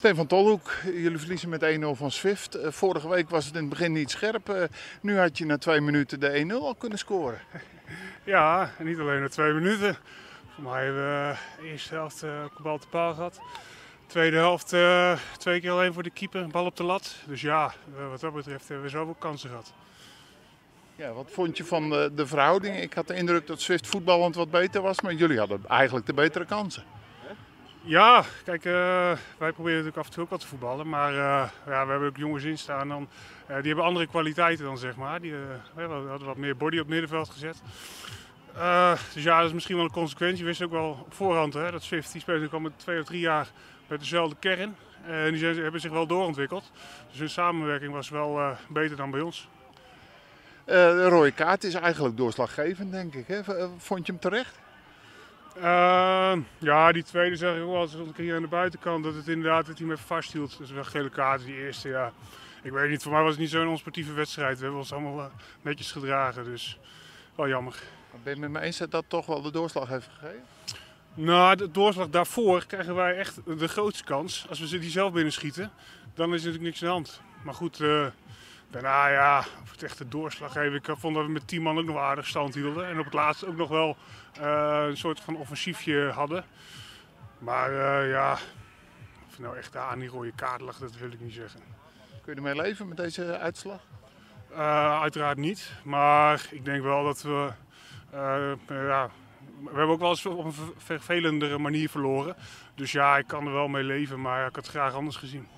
Steen van Tolhoek, jullie verliezen met 1-0 van Swift. Eh, vorige week was het in het begin niet scherp. Eh, nu had je na twee minuten de 1-0 al kunnen scoren. Ja, en niet alleen na twee minuten. Voor mij hebben we de eerste helft uh, bal te paal gehad. Tweede helft uh, twee keer alleen voor de keeper, bal op de lat. Dus ja, wat dat betreft hebben we zoveel kansen gehad. Ja, wat vond je van de, de verhouding? Ik had de indruk dat Swift voetballend wat beter was, maar jullie hadden eigenlijk de betere kansen. Ja, kijk, uh, wij proberen natuurlijk af en toe ook wat te voetballen. Maar uh, ja, we hebben ook jongens in staan. Dan, uh, die hebben andere kwaliteiten dan, zeg maar. Die we hadden wat meer body op het middenveld gezet. dus ja, dat is misschien wel een consequentie. We wisten ook wel op voorhand hè, dat Swift die speelt al met twee of drie jaar met dezelfde kern. En die hebben zich wel doorontwikkeld. Dus hun samenwerking was wel beter dan bij ons. de rode kaart is eigenlijk doorslaggevend, denk ik. Hè? Vond je hem terecht? Uh, ja, die tweede zeg ik wel, als ik hier aan de buitenkant, dat het inderdaad dat hij me vasthield. Dus wel gele kaart, die eerste, ja. Ik weet niet, voor mij was het niet zo'n onsportieve wedstrijd. We hebben ons allemaal uh, netjes gedragen, dus wel jammer. Ben je met me eens dat dat toch wel de doorslag heeft gegeven? Nou, de doorslag daarvoor krijgen wij echt de grootste kans. Als we ze die zelf binnenschieten, dan is er natuurlijk niks aan de hand. Maar goed, uh, Daarna ja, of het echt de doorslag heeft. Ik vond dat we met 10 man ook nog aardig stand hielden. En op het laatst ook nog wel uh, een soort van offensiefje hadden. Maar uh, ja, of nou echt aan die rode kaart lag, dat wil ik niet zeggen. Kun je ermee leven met deze uitslag? Uh, uiteraard niet. Maar ik denk wel dat we. ja, we hebben ook wel eens op een vervelendere manier verloren. Dus ja, ik kan er wel mee leven, maar ik had het graag anders gezien.